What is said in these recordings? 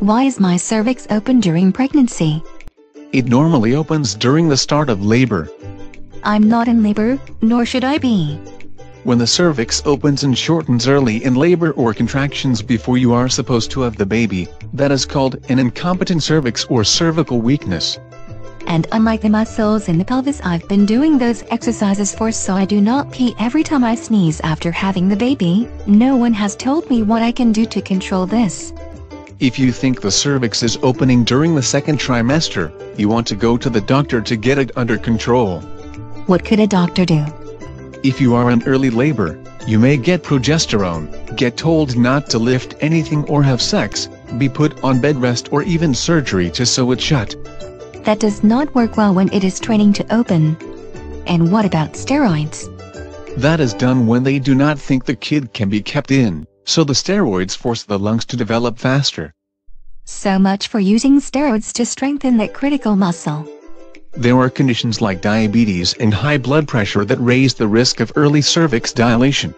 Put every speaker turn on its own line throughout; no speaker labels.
Why is my cervix open during pregnancy?
It normally opens during the start of labor.
I'm not in labor, nor should I be.
When the cervix opens and shortens early in labor or contractions before you are supposed to have the baby, that is called an incompetent cervix or cervical weakness.
And unlike the muscles in the pelvis I've been doing those exercises for so I do not pee every time I sneeze after having the baby, no one has told me what I can do to control this.
If you think the cervix is opening during the second trimester, you want to go to the doctor to get it under control.
What could a doctor do?
If you are in early labor, you may get progesterone, get told not to lift anything or have sex, be put on bed rest or even surgery to sew it shut.
That does not work well when it is training to open. And what about steroids?
That is done when they do not think the kid can be kept in, so the steroids force the lungs to develop faster.
So much for using steroids to strengthen that critical muscle.
There are conditions like diabetes and high blood pressure that raise the risk of early cervix dilation.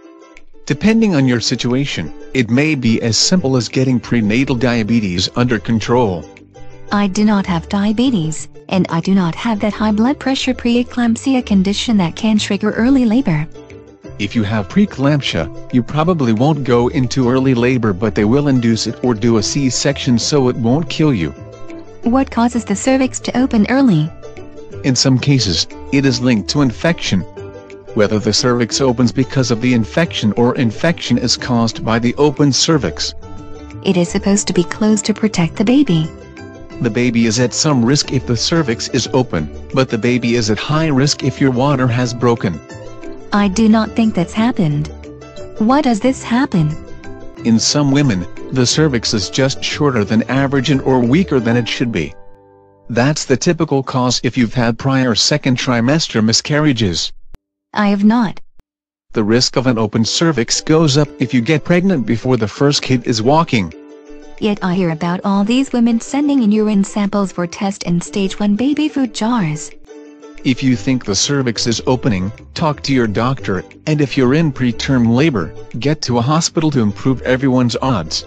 Depending on your situation, it may be as simple as getting prenatal diabetes under control.
I do not have diabetes, and I do not have that high blood pressure preeclampsia condition that can trigger early labor.
If you have preeclampsia, you probably won't go into early labor but they will induce it or do a C-section so it won't kill you.
What causes the cervix to open early?
In some cases, it is linked to infection. Whether the cervix opens because of the infection or infection is caused by the open cervix.
It is supposed to be closed to protect the baby.
The baby is at some risk if the cervix is open, but the baby is at high risk if your water has broken.
I do not think that's happened. Why does this happen?
In some women, the cervix is just shorter than average and or weaker than it should be. That's the typical cause if you've had prior second trimester miscarriages.
I have not.
The risk of an open cervix goes up if you get pregnant before the first kid is walking.
Yet I hear about all these women sending in urine samples for test in stage 1 baby food jars.
If you think the cervix is opening, talk to your doctor, and if you're in preterm labor, get to a hospital to improve everyone's odds.